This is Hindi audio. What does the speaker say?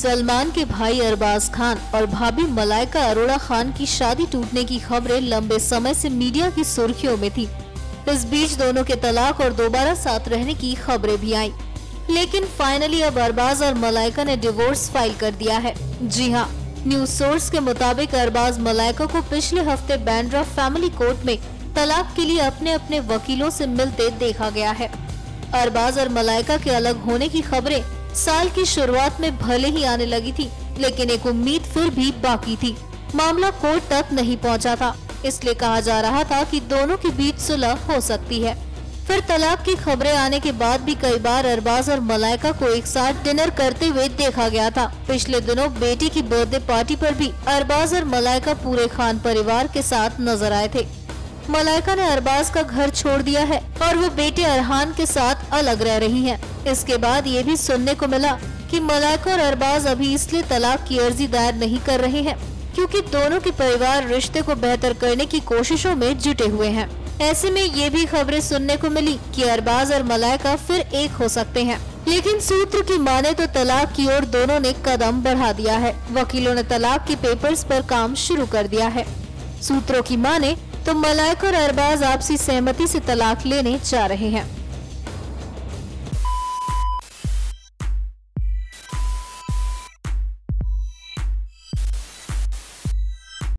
सलमान के भाई अरबाज खान और भाभी मलाइका अरोड़ा खान की शादी टूटने की खबरें लंबे समय से मीडिया की सुर्खियों में थी। इस बीच दोनों के तलाक और दोबारा साथ रहने की खबरें भी आईं। लेकिन फाइनली अब अरबाज और मलाइका ने डिवोर्स फ़ाइल कर दिया है। जी हाँ न्यूज़ सोर्स के मुताबिक अरबाज मलाइका को पिछले हफ़्ते बैंड्रा फैमिली कोर्ट में तलाक के लिए अपने अपने वकीलों से मिलते देखा गया है। अरबाज और मलाइका के अलग होने की खबरें साल की शुरुआत में भले ही आने लगी थी, लेकिन एक उम्मीद फिर भी बाकी थी। मामला कोर्ट तक नहीं पहुँचा था, इसलिए कहा जा रहा था कि दोनों के बीच सुलह हो सकती है। फिर तलाक की खबरें आने के बाद भी कई बार अरबाज और मलाइका को एक साथ डिनर करते हुए देखा गया था। पिछले दिनों बेटी की बर्थडे पार्टी पर भी अरबाज और मलाइका पूरे खान परिवार के साथ नज़र आए थे। मलाइका ने अरबाज का घर छोड़ दिया है और वो बेटे अरहान के साथ अलग रह रही हैं। इसके बाद ये भी सुनने को मिला कि मलाइका और अरबाज अभी इसलिए तलाक की अर्जी दायर नहीं कर रहे हैं, क्योंकि दोनों के परिवार रिश्ते को बेहतर करने की कोशिशों में जुटे हुए हैं। ऐसे में ये भी खबरें सुनने को मिली कि अरबाज और मलाइका फिर एक हो सकते हैं। लेकिन सूत्र की माने तो तलाक की ओर दोनों ने कदम बढ़ा दिया है। वकीलों ने तलाक के पेपर्स पर काम शुरू कर दिया है। सूत्रों की माने तो मलाइका और अरबाज आपसी सहमति से तलाक लेने जा रहे हैं।